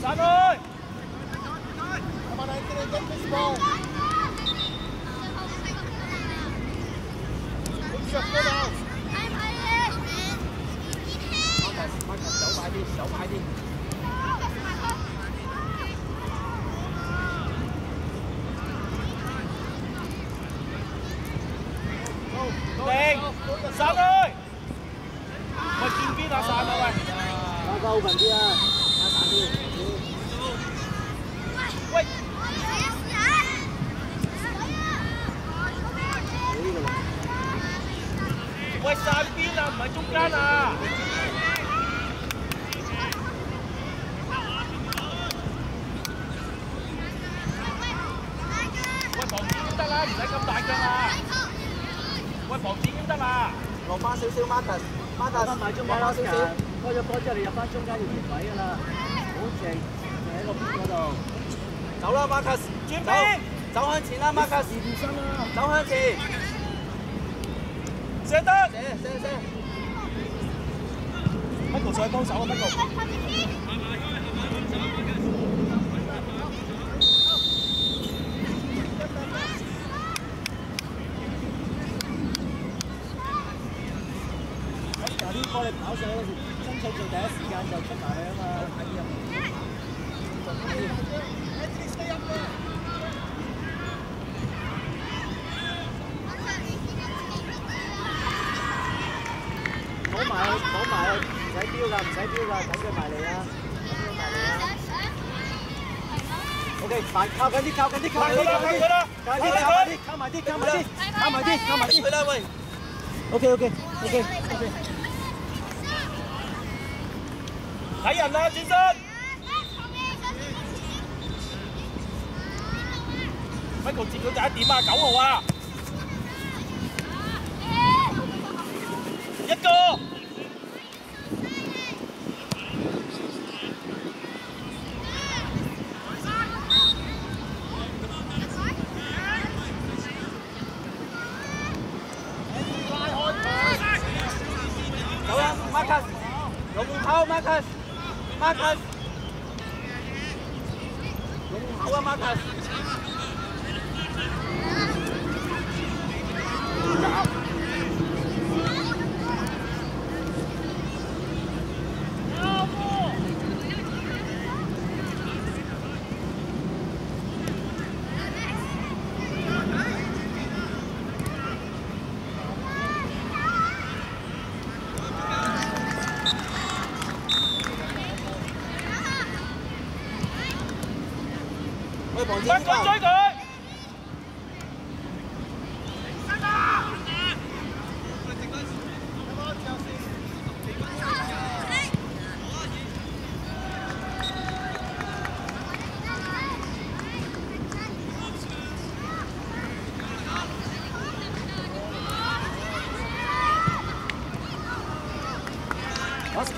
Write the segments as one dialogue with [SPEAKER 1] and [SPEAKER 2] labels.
[SPEAKER 1] 散去。
[SPEAKER 2] Come on, Anthony, get this ball.
[SPEAKER 1] 散邊啊？唔係中間啊！喂，防子已經得啦，唔使咁大腳啦！喂，防子已經得啦。
[SPEAKER 2] 落翻少少，Marcus，Marcus，
[SPEAKER 3] 翻埋中間
[SPEAKER 2] 落翻少少。
[SPEAKER 3] 開咗波之後，你入翻中間要填位㗎啦，好正，你喺個邊嗰度。
[SPEAKER 2] 走啦，Marcus，
[SPEAKER 1] 轉
[SPEAKER 2] 走
[SPEAKER 1] 邊，
[SPEAKER 2] 走向前啦，Marcus，
[SPEAKER 3] 自變身啦，
[SPEAKER 2] 走向前，
[SPEAKER 1] 射得。
[SPEAKER 2] 射射射。
[SPEAKER 1] Michael 上去幫手啊，Michael。
[SPEAKER 3] 嗱啲波你跑上去嗰時，爭取做第一時間就出埋去啊嘛。唔好埋去，唔好埋去，唔使飆㗎，唔使飆㗎，等佢埋嚟啊！等佢埋嚟啊！OK，埋靠近啲，靠近啲，靠近啲，靠近啲，靠近啲，靠埋啲，靠埋啲，靠埋啲，靠埋啲，
[SPEAKER 2] 去啦喂。
[SPEAKER 3] OK，OK，OK，OK。
[SPEAKER 1] 睇人啦，轉身。Michael 接佢第一點啊，九號啊，一
[SPEAKER 2] Uhr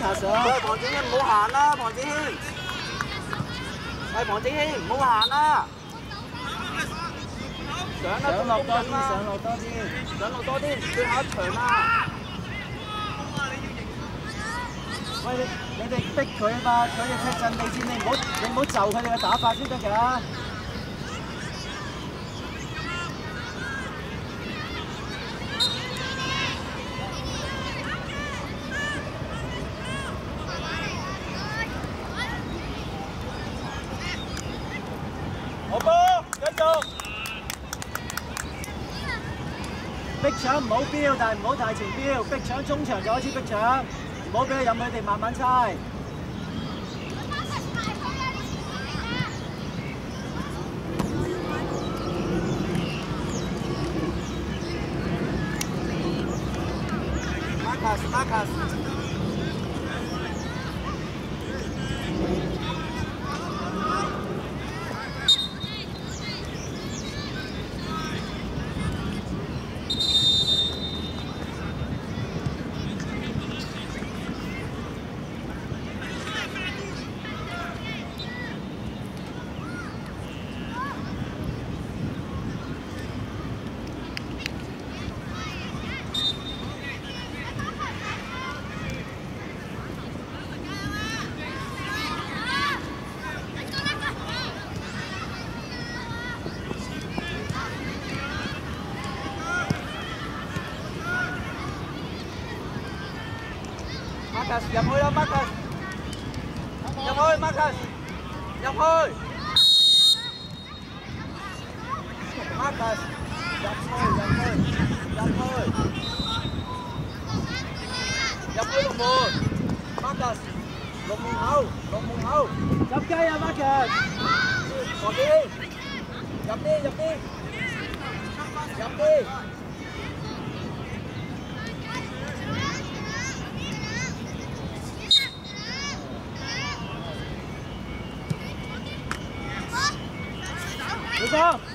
[SPEAKER 2] 喂，黃子軒唔好行啦，黃子軒。喂，黃子軒唔好行啦。上啦，
[SPEAKER 3] 上落多啲，上落多啲。
[SPEAKER 2] 上落多啲，最後一場啦。
[SPEAKER 3] 喂，你你哋逼佢啊嘛，佢哋踢陣地戰，你唔好你唔好就佢哋嘅打法先得㗎。
[SPEAKER 1] 好波，繼續。
[SPEAKER 3] 逼但係唔好太前標。逼搶中場就開始逼搶，唔好俾佢任佢哋慢慢猜。
[SPEAKER 2] Marcus 入去啦，Marcus 入去，Marcus 入去，Marcus 入去入去入去入去龍門，Marcus 龍門口龍門口
[SPEAKER 3] 入雞啊，Marcus！
[SPEAKER 2] 過啲入啲入啲入啲。
[SPEAKER 3] now.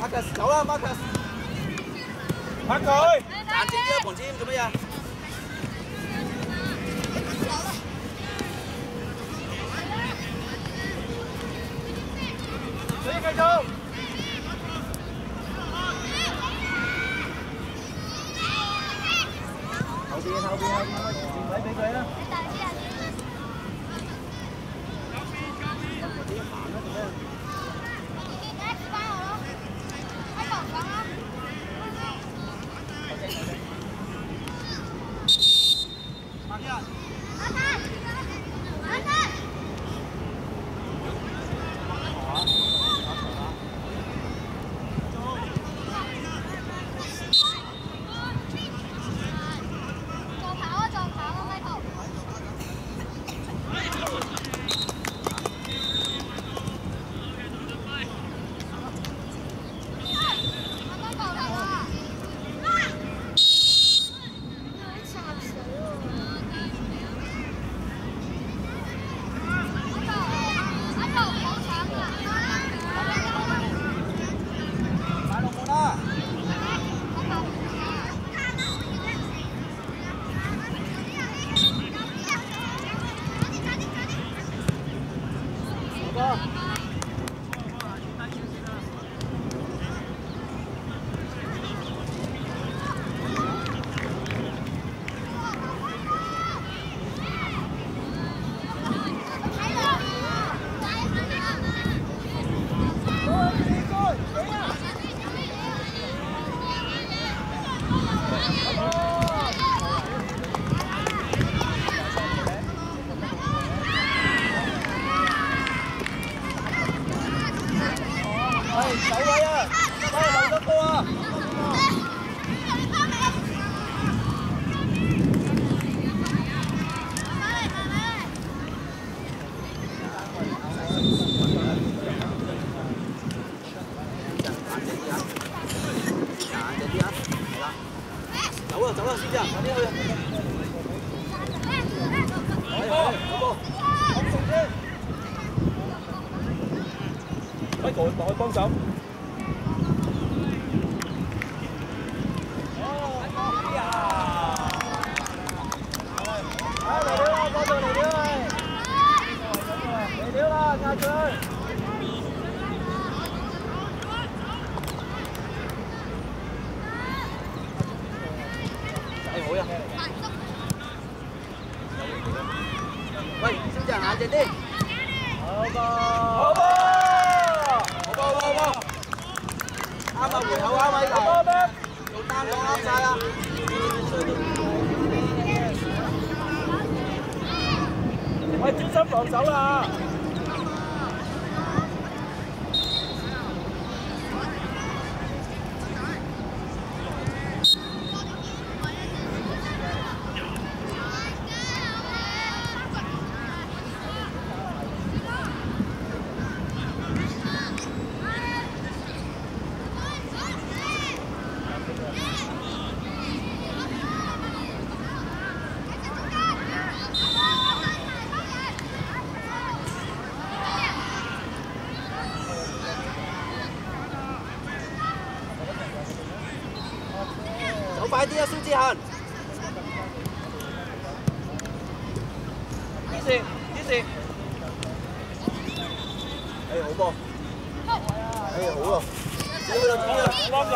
[SPEAKER 2] Marcus 走啦，Marcus
[SPEAKER 1] 拍佢，
[SPEAKER 2] 眼睛啲啊，黃子謙做乜嘢？
[SPEAKER 3] 水繼續。後邊後邊後邊個前位俾佢啦。
[SPEAKER 2] 買龍門啦！
[SPEAKER 3] 好波！喂，走位啊！喂，留咗波啊！
[SPEAKER 2] 眼睛啲啊，係啦，走啊走啊，先生，快啲去啊！好波好波，好重先。
[SPEAKER 1] Michael 落去幫手。
[SPEAKER 3] 哎，嚟料啦，過度嚟料啦！嚟料啦，壓住佢！
[SPEAKER 2] 哎，好呀。喂，先生，眼睛啲。
[SPEAKER 3] 好波！
[SPEAKER 1] 好波！
[SPEAKER 2] 好波好波，好啊，喂，
[SPEAKER 1] 大
[SPEAKER 2] 哥，
[SPEAKER 1] 咩？
[SPEAKER 2] 做單檔啱晒啊！
[SPEAKER 1] 喂，專心防守啦！
[SPEAKER 2] 快啲啊，蘇志恒！
[SPEAKER 1] 支持支持，
[SPEAKER 2] 誒好波，誒好啊，只要就知啊，
[SPEAKER 1] 幫佢。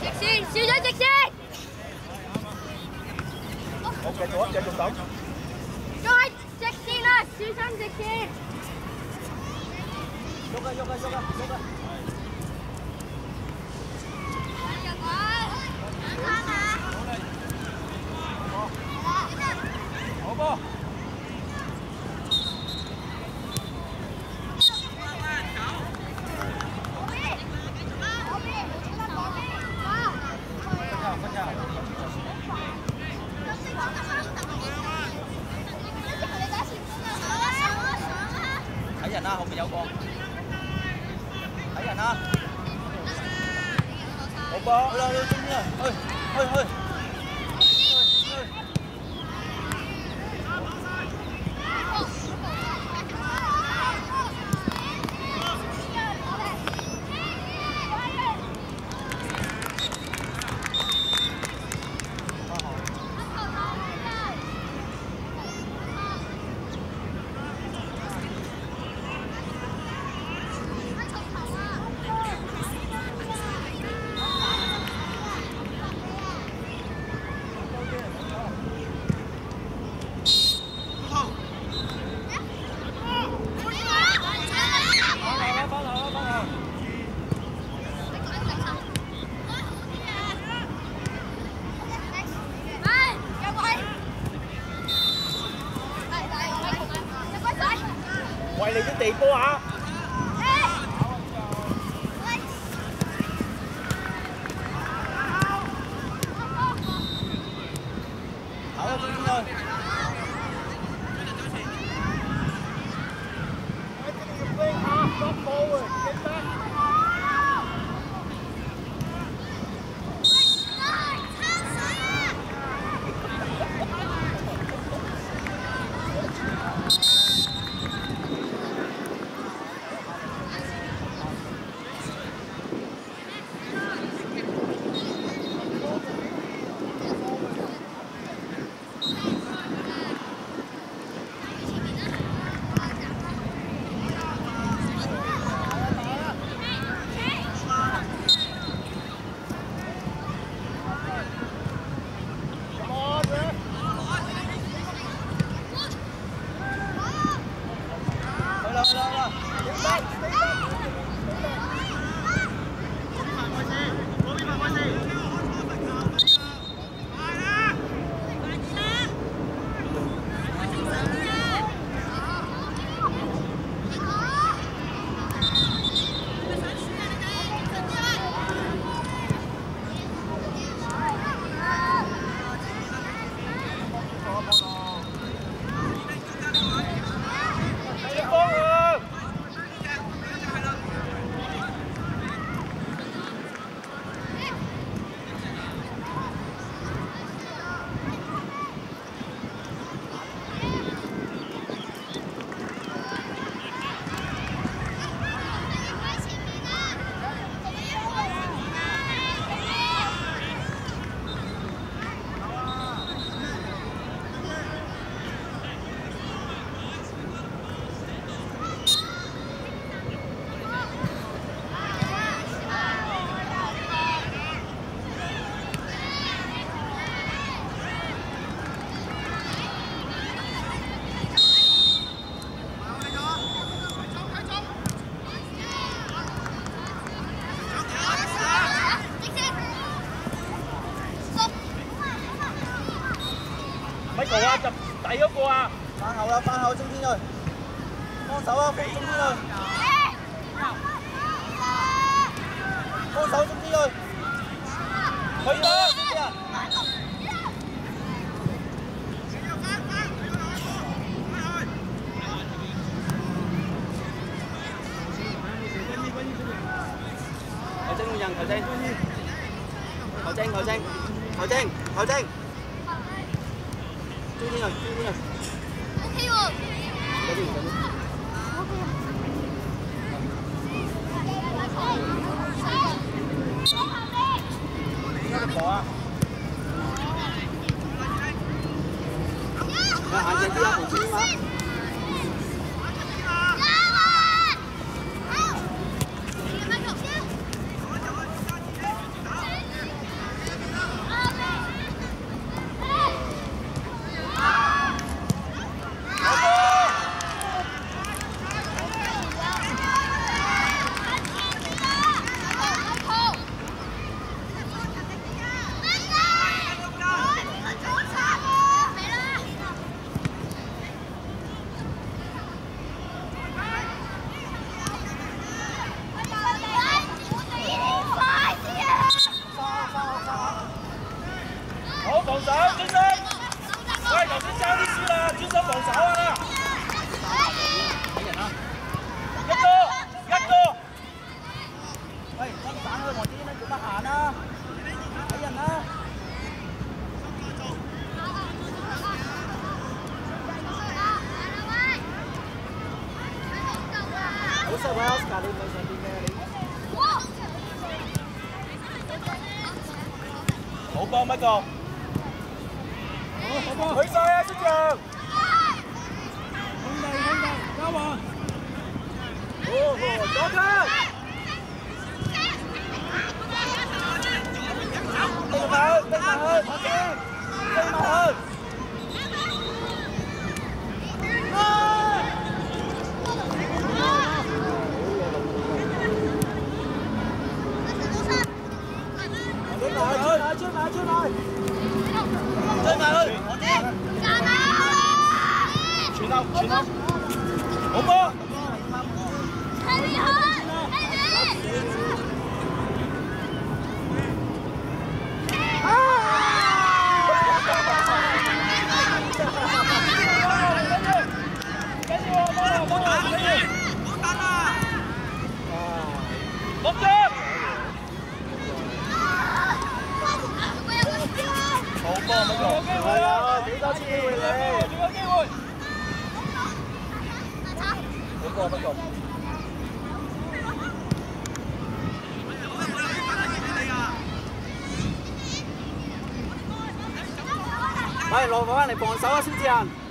[SPEAKER 4] 直線，少咗直線。
[SPEAKER 1] 好，繼續啊，繼續等。
[SPEAKER 4] 再直線啦，小心直線。
[SPEAKER 3] 喐啊喐啊喐啊喐啊！
[SPEAKER 1] 好波。
[SPEAKER 2] 睇人啊，後面有個，睇人啊，
[SPEAKER 1] 好波。
[SPEAKER 2] 去啦去中間啊，去去去。
[SPEAKER 1] 為你啲地波啊！
[SPEAKER 2] 跑啊，中間去。去啦去啦去啦！
[SPEAKER 1] 前方向。Michael 啊，就第嗰個啊，
[SPEAKER 2] 翻後啦，翻後中間去，幫手啊，幫中間去，幫手中間去，
[SPEAKER 1] 去啦！
[SPEAKER 2] 中間啊！球證換人，球證，球證，球證，球證，球證，中間去，中
[SPEAKER 3] ok 哦
[SPEAKER 1] 好的
[SPEAKER 3] 好
[SPEAKER 1] 的好的好的好 Cô 够好波，
[SPEAKER 3] 冇錯，幾多次？
[SPEAKER 1] 幾多機會？好波，冇錯。
[SPEAKER 2] 喂，老闆，你放手啊，蕭志。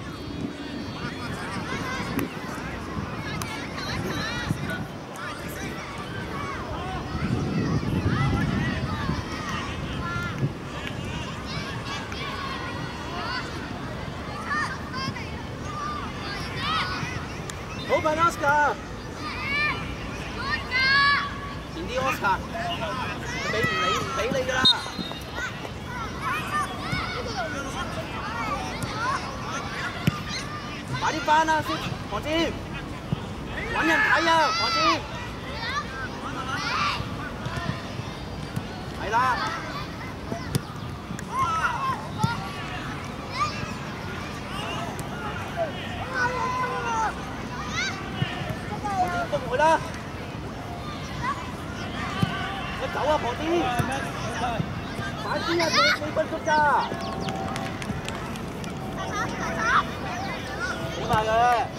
[SPEAKER 2] 翻啊，先何之，揾人睇啊，何之，係啦。
[SPEAKER 4] Mọi!